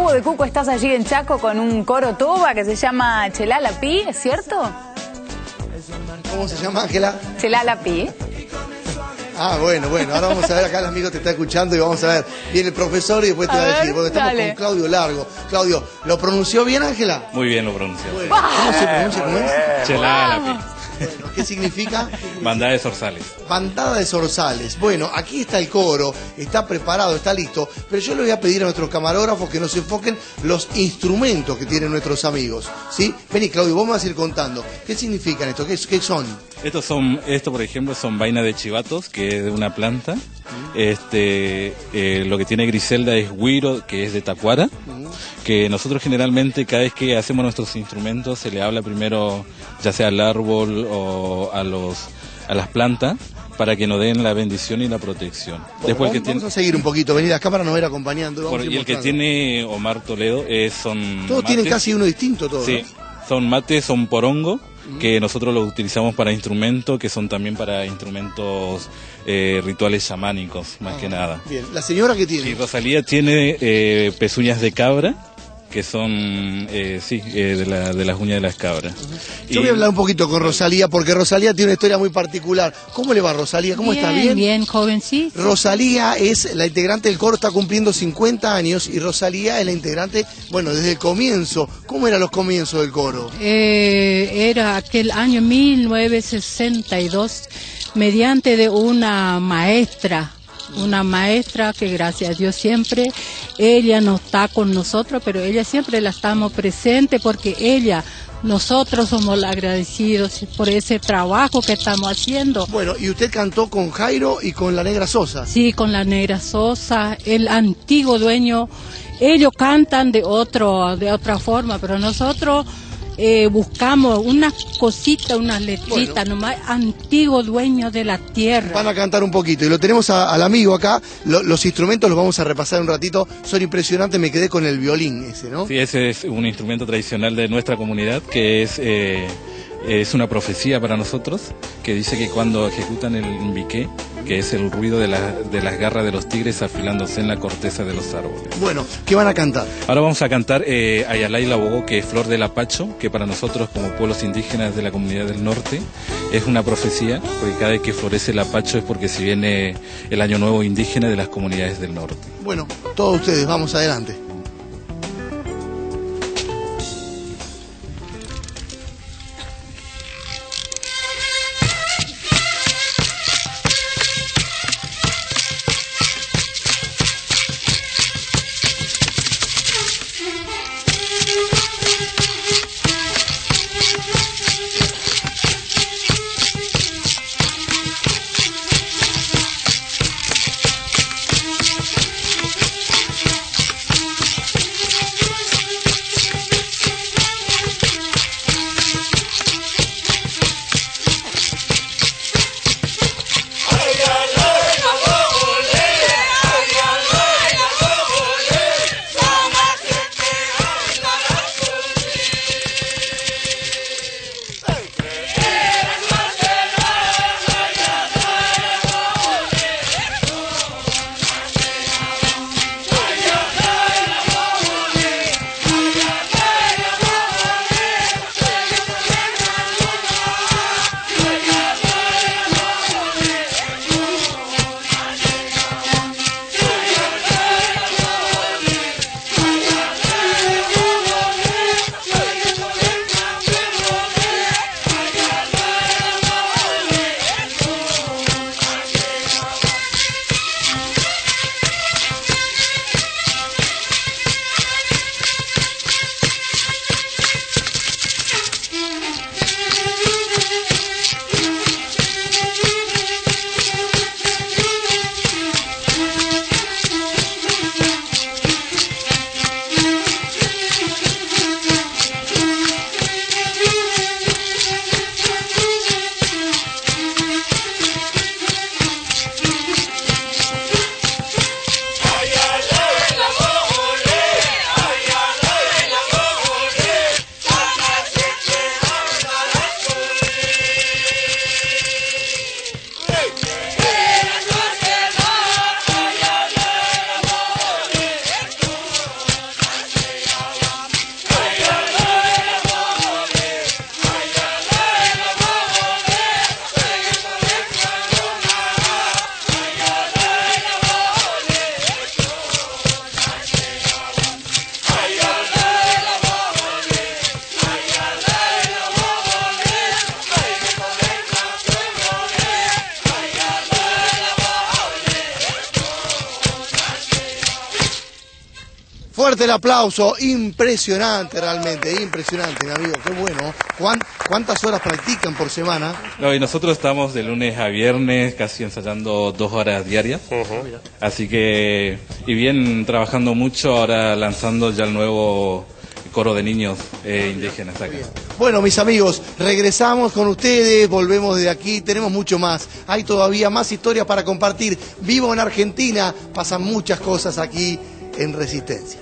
Hugo de Cuco, estás allí en Chaco con un coro toba que se llama Chelala Pi, ¿es cierto? ¿Cómo se llama, Ángela? Chelala Pi. Ah, bueno, bueno, ahora vamos a ver, acá el amigo te está escuchando y vamos a ver. Viene el profesor y después te A va a decir, porque estamos dale. con Claudio Largo. Claudio, ¿lo pronunció bien, Ángela? Muy bien lo pronunció. Bueno, ¿Cómo se pronuncia? ¿Cómo es? Chelala, Bueno, ¿Qué significa? Bandada de zorzales. Bandada de zorzales. Bueno, aquí está el coro, está preparado, está listo, pero yo le voy a pedir a nuestros camarógrafos que nos enfoquen los instrumentos que tienen nuestros amigos. ¿Sí? Vení, Claudio, vos me vas a ir contando. ¿Qué significan esto? ¿Qué, qué son? Estos son, esto por ejemplo son vaina de chivatos, que es de una planta. Este, eh, lo que tiene Griselda es guiro, que es de tacuara. Que nosotros generalmente cada vez que hacemos nuestros instrumentos se le habla primero, ya sea al árbol o a los, a las plantas, para que nos den la bendición y la protección. Después el que vamos, tiene, vamos a seguir un poquito, vení, la cámara nos a ir acompañando. vamos por- a ir y el que tiene Omar Toledo es, son Todos tienen casi uno distinto, todos. Sí, ¿no? son mates, son porongo, que nosotros los utilizamos para instrumentos, que son también para instrumentos eh, rituales chamánicos, más que nada. Bien, la señora que tiene. Rosalía tiene eh, pezuñas de cabra, que son, eh, sí, eh, de, la- de las uñas de las cabras. Yo voy a hablar un poquito con Rosalía, porque Rosalía tiene una historia muy particular. ¿Cómo le va, Rosalía? ¿Cómo está? ¿Bien? Bien, jovencito. Rosalía es la integrante del coro, está cumpliendo 50 años y Rosalía es la integrante, bueno, desde el comienzo. ¿Cómo eran los comienzos del coro? Eh, era aquel año 1962, mediante de una maestra, una maestra que gracias a Dios siempre, ella no está con nosotros, pero ella siempre la estamos presente porque ella, nosotros somos los agradecidos por ese trabajo que estamos haciendo. Bueno, y usted cantó con Jairo y con la Negra Sosa. Sí, con la Negra Sosa, el antiguo dueño. Ellos cantan de otro, de otra forma, pero nosotros eh, buscamos unas cositas, unas letritas, Bueno. nomás antiguo dueño de la tierra. Van a cantar un poquito y lo tenemos a- al amigo acá. Lo- los instrumentos los vamos a repasar un ratito. Son impresionantes, me quedé con el violín ese, ¿no? Sí, ese es un instrumento tradicional de nuestra comunidad, que es, eh, es una profecía para nosotros, que dice que cuando ejecutan el imbiqué, que es el ruido de, la- de las garras de los tigres afilándose en la corteza de los árboles. Bueno, ¿qué van a cantar? Ahora vamos a cantar eh, Ayalay la Bogó, que es Flor del Apacho, que para nosotros como pueblos indígenas de la comunidad del norte es una profecía, porque cada vez que florece el Apacho es porque se viene el año nuevo indígena de las comunidades del norte. Bueno, todos ustedes, vamos adelante. Fuerte el aplauso, impresionante realmente, impresionante, mi amigo, qué bueno. ¿Cuán- ¿Cuántas horas practican por semana? No, y nosotros estamos de lunes a viernes casi ensayando dos horas diarias. Así que, y bien trabajando mucho, ahora lanzando ya el nuevo coro de niños eh, indígenas acá. Bueno, mis amigos, regresamos con ustedes, volvemos de aquí, tenemos mucho más. Hay todavía más historias para compartir. Vivo en Argentina, pasan muchas cosas aquí en Resistencia.